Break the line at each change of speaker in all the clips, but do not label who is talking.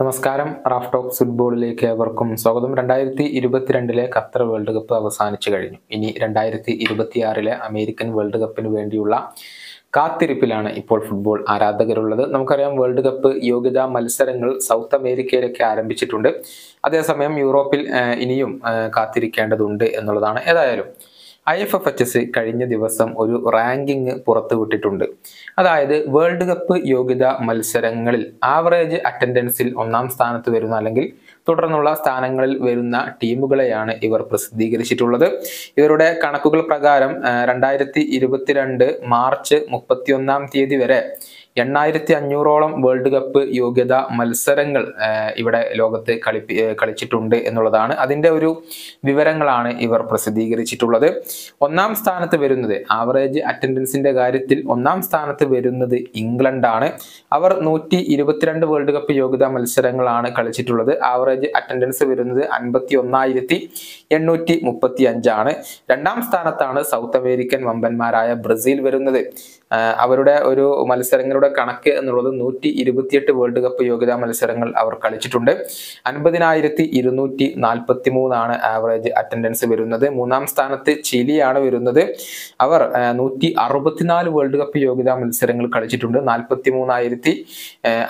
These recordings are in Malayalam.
നമസ്കാരം. റാഫ് ടോക്ക് ഫുട്ബോളിലേക്ക് ഏവർക്കും സ്വാഗതം. രണ്ടായിരത്തി ഇരുപത്തിരണ്ടിലെ ഖത്തർ വേൾഡ് കപ്പ് അവസാനിച്ചു കഴിഞ്ഞു. ഇനി രണ്ടായിരത്തി ഇരുപത്തിയാറിലെ അമേരിക്കൻ വേൾഡ് കപ്പിന് വേണ്ടിയുള്ള കാത്തിരിപ്പിലാണ് ഇപ്പോൾ ഫുട്ബോൾ ആരാധകരുള്ളത്. നമുക്കറിയാം വേൾഡ് കപ്പ് യോഗ്യതാ മത്സരങ്ങൾ സൗത്ത് അമേരിക്കയിലൊക്കെ ആരംഭിച്ചിട്ടുണ്ട്. അതേസമയം യൂറോപ്പിൽ ഇനിയും കാത്തിരിക്കേണ്ടതുണ്ട് എന്നുള്ളതാണ്. ഏതായാലും I F F H S കഴിഞ്ഞ ദിവസം ഒരു റാങ്കിങ് പുറത്തുവിട്ടിട്ടുണ്ട്. അതായത് വേൾഡ് കപ്പ് യോഗ്യതാ മത്സരങ്ങളിൽ ആവറേജ് അറ്റൻഡൻസിൽ ഒന്നാം സ്ഥാനത്ത് വരുന്ന അല്ലെങ്കിൽ തുടർന്നുള്ള സ്ഥാനങ്ങളിൽ വരുന്ന ടീമുകളെയാണ് ഇവർ പ്രസിദ്ധീകരിച്ചിട്ടുള്ളത്. ഇവരുടെ കണക്കുകൾ പ്രകാരം രണ്ടായിരത്തി മാർച്ച് മുപ്പത്തിയൊന്നാം തീയതി വരെ എണ്ണായിരത്തി അഞ്ഞൂറോളം വേൾഡ് കപ്പ് യോഗ്യതാ മത്സരങ്ങൾ ഇവിടെ ലോകത്ത് കളിപ്പി കളിച്ചിട്ടുണ്ട് എന്നുള്ളതാണ് അതിന്റെ ഒരു വിവരങ്ങളാണ് ഇവർ പ്രസിദ്ധീകരിച്ചിട്ടുള്ളത്. ഒന്നാം സ്ഥാനത്ത് വരുന്നത് ആവറേജ് അറ്റൻഡൻസിന്റെ കാര്യത്തിൽ ഒന്നാം സ്ഥാനത്ത് വരുന്നത് ഇംഗ്ലണ്ടാണ് അവർ നൂറ്റി ഇരുപത്തിരണ്ട് വേൾഡ് കപ്പ് യോഗ്യതാ മത്സരങ്ങളാണ് കളിച്ചിട്ടുള്ളത്. ആവറേജ് അറ്റൻഡൻസ് വരുന്നത് അൻപത്തി ഒന്നായിരത്തി എണ്ണൂറ്റി മുപ്പത്തി അഞ്ചാണ് രണ്ടാം സ്ഥാനത്താണ് സൗത്ത് അമേരിക്കൻ വമ്പന്മാരായ ബ്രസീൽ വരുന്നത്. അവരുടെ ഒരു മത്സരങ്ങളുടെ കണക്ക് എന്നുള്ളത് നൂറ്റി ഇരുപത്തിയെട്ട് വേൾഡ് കപ്പ് യോഗ്യതാ മത്സരങ്ങൾ അവർ കളിച്ചിട്ടുണ്ട്. അൻപതിനായിരത്തി ഇരുന്നൂറ്റി നാൽപ്പത്തി മൂന്നാണ് ആവറേജ് അറ്റൻഡൻസ് വരുന്നത്. മൂന്നാം സ്ഥാനത്ത് ചിലിയാണ് വരുന്നത്. അവർ നൂറ്റി അറുപത്തിനാല് വേൾഡ് കപ്പ് യോഗ്യതാ മത്സരങ്ങൾ കളിച്ചിട്ടുണ്ട്. നാൽപ്പത്തി മൂന്നായിരത്തി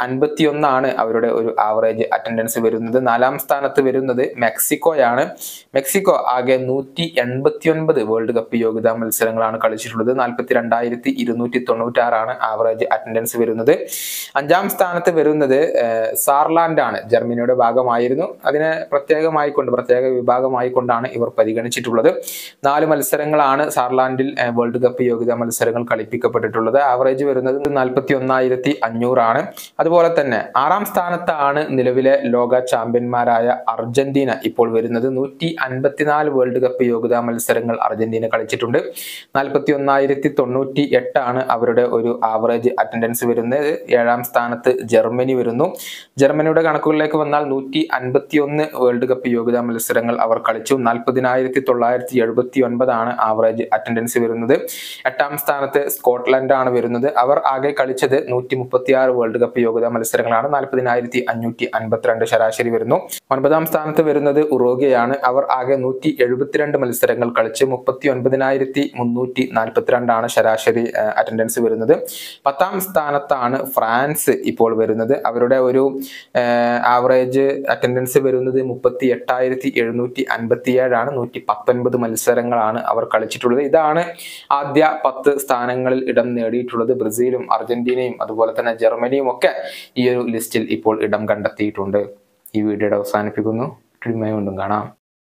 അൻപത്തി ഒന്നാണ് അവരുടെ ഒരു ആവറേജ് അറ്റൻഡൻസ് വരുന്നത്. നാലാം സ്ഥാനത്ത് വരുന്നത് മെക്സിക്കോയാണ്. മെക്സിക്കോ ആകെ നൂറ്റി എൺപത്തി ഒൻപത് വേൾഡ് കപ്പ് യോഗ്യതാ മത്സരങ്ങളാണ് കളിച്ചിട്ടുള്ളത്. നാൽപ്പത്തി രണ്ടായിരത്തി ഇരുന്നൂറ്റി തൊണ്ണൂറ്റാറാണ് ആവറേജ് അറ്റൻഡൻസ് വരുന്നത്. അഞ്ചാം സ്ഥാനത്ത് വരുന്നത് സാർലാൻഡ് ആണ്. ജർമ്മനിയുടെ ഭാഗമായിരുന്നു. അതിനെ പ്രത്യേകമായി കൊണ്ട് പ്രത്യേക വിഭാഗമായി കൊണ്ടാണ് ഇവർ പരിഗണിച്ചിട്ടുള്ളത്. നാല് മത്സരങ്ങളാണ് സാർലാൻഡിൽ വേൾഡ് കപ്പ് യോഗ്യതാ മത്സരങ്ങൾ കളിപ്പിക്കപ്പെട്ടിട്ടുള്ളത്. ആവറേജ് വരുന്നത് നാൽപ്പത്തി ഒന്നായിരത്തി അഞ്ഞൂറാണ് അതുപോലെ തന്നെ ആറാം സ്ഥാനത്താണ് നിലവിലെ ലോക ചാമ്പ്യന്മാരായ അർജന്റീന ഇപ്പോൾ വരുന്നത്. നൂറ്റി അൻപത്തിനാല് വേൾഡ് കപ്പ് യോഗ്യതാ മത്സരങ്ങൾ അർജന്റീന കളിച്ചിട്ടുണ്ട്. നാൽപ്പത്തി ഒന്നായിരത്തി തൊണ്ണൂറ്റി എട്ടാണ് അവരുടെ ഒരു ആവറേജ് അറ്റൻഡൻസ് വരുന്നത്. ഏഴാം സ്ഥാനത്ത് ജർമ്മനി വരുന്നു. ജർമ്മനിയുടെ കണക്കുകളിലേക്ക് വന്നാൽ നൂറ്റി അൻപത്തി ഒന്ന് വേൾഡ് കപ്പ് യോഗ്യതാ മത്സരങ്ങൾ അവർ കളിച്ചു. നാൽപ്പതിനായിരത്തി തൊള്ളായിരത്തി എഴുപത്തി ഒൻപതാണ് ആവറേജ് അറ്റൻഡൻസ് വരുന്നത്. എട്ടാം സ്ഥാനത്ത് സ്കോട്ട്ലൻഡ് ആണ് വരുന്നത്. അവർ ആകെ കളിച്ചത് നൂറ്റി മുപ്പത്തി ആറ് വേൾഡ് കപ്പ് യോഗ്യതാ മത്സരങ്ങളാണ്. നാൽപ്പതിനായിരത്തി അഞ്ഞൂറ്റി അൻപത്തിരണ്ട് ശരാശരി വരുന്നു. ഒൻപതാം സ്ഥാനത്ത് വരുന്നത് ഉറോഗയാണ് അവർ ആകെ നൂറ്റി എഴുപത്തിരണ്ട് മത്സരങ്ങൾ കളിച്ച് മുപ്പത്തി ഒൻപതിനായിരത്തി മുന്നൂറ്റി നാൽപ്പത്തിരണ്ടാണ് ശരാശരി അറ്റൻഡൻസ് വരുന്നത്. പത്താം സ്ഥാനത്താണ് ഫ്രാൻസ് ഇപ്പോൾ വരുന്നത്. അവരുടെ ഒരു ആവറേജ് അറ്റൻഡൻസ് വരുന്നത് മുപ്പത്തി എട്ടായിരത്തി എഴുന്നൂറ്റി അൻപത്തി ഏഴാണ് നൂറ്റി പത്തൊൻപത് മത്സരങ്ങളാണ് അവർ കളിച്ചിട്ടുള്ളത്. ഇതാണ് ആദ്യ പത്ത് സ്ഥാനങ്ങളിൽ ഇടം നേടിയിട്ടുള്ളത്. ബ്രസീലും അർജന്റീനയും അതുപോലെ തന്നെ ജർമ്മനിയും ഒക്കെ ഈ ഒരു ലിസ്റ്റിൽ ഇപ്പോൾ ഇടം കണ്ടെത്തിയിട്ടുണ്ട്. ഈ വീഡിയോയുടെ അവസാനിപ്പിക്കുന്നു. വീണ്ടും കാണാം.